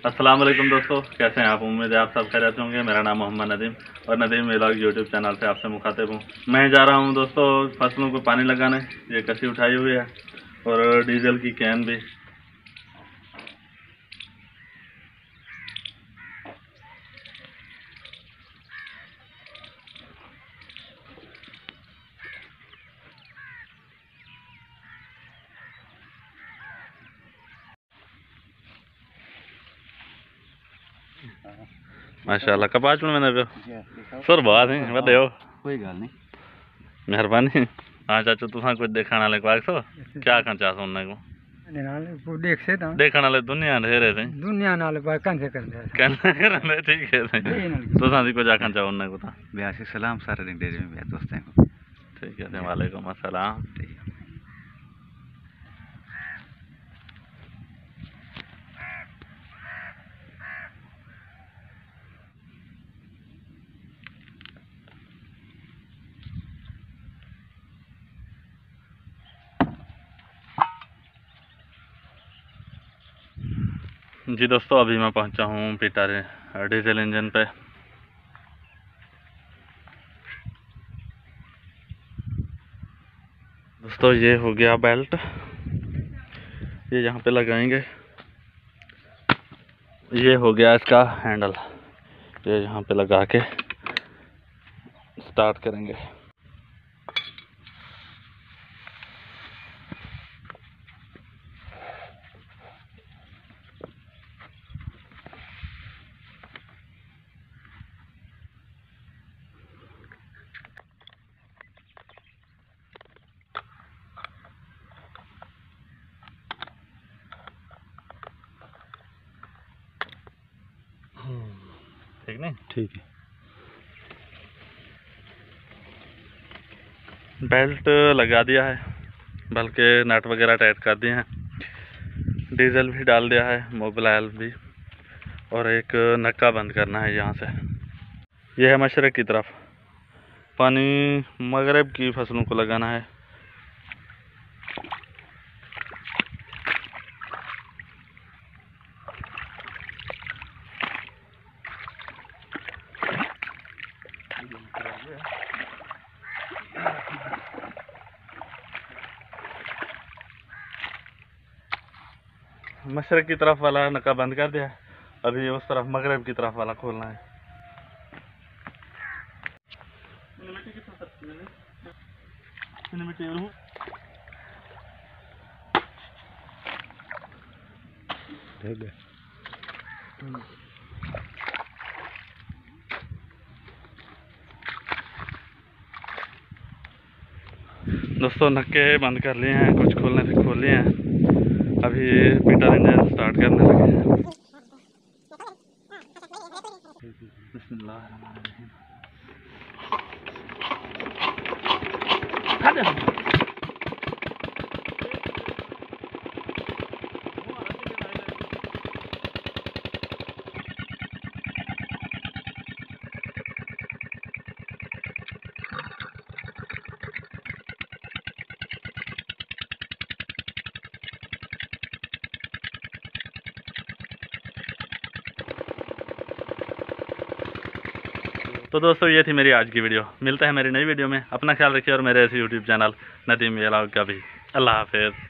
अस्सलाम वालेकुम दोस्तों, कैसे हैं आप? उम्मीद है आप सब खैरियत होंगे। मेरा नाम मोहम्मद नदीम और नदीम व्लॉग यूट्यूब चैनल से आपसे मुखातिब हूँ। मैं जा रहा हूँ दोस्तों फ़सलों को पानी लगाने। ये कसी उठाई हुई है और डीजल की कैन भी। माशाल्लाह कपास में मैंने पियो सुर बहुत है बताओ कोई गल नहीं। मेहरबानी। हाँ चाचू तुसा कुछ देखने वाले को सो? क्या खां चाह सुनने को? देख से देखने वाले दुनिया ढेरे थे दुनिया नाल पर कंसे कर दे कहना करने ठीक है तुसा दी को जाखन चाह उन्ने को था ब्यासी सलाम सारे दिन डेरे में दोस्तों को। ठीक है वालेकुम अस्सलाम। ठीक। जी दोस्तों, अभी मैं पहुँचा हूँ पिटारे डीजल इंजन पे। दोस्तों, ये हो गया बेल्ट ये यहाँ पे लगाएँगे। ये हो गया इसका हैंडल ये यहाँ पे लगा के स्टार्ट करेंगे। ठीक नहीं ठीक है। बेल्ट लगा दिया है बल्कि नट वगैरह टाइट कर दिए हैं। डीजल भी डाल दिया है मोबिल भी और एक नक्का बंद करना है यहाँ से। यह है मशरक़ की तरफ़। पानी मगरब की फ़सलों को लगाना है। मशरक़ की तरफ़ वाला नका बंद कर दिया। अभी उस तरफ़ मगरब की तरफ़ वाला खोलना है। ठीक है दोस्तों, नक्के बंद कर लिए हैं, कुछ खोलने से खोल लिए हैं। अभी पीटर इंजन स्टार्ट करने लगे हैं। बिस्मिल्लाहिर्रहमानिर्रहीम। तो दोस्तों, ये थी मेरी आज की वीडियो। मिलते हैं मेरी नई वीडियो में। अपना ख्याल रखिए और मेरे ऐसे यूट्यूब चैनल नदीम का भी। अल्लाह हाफिज़।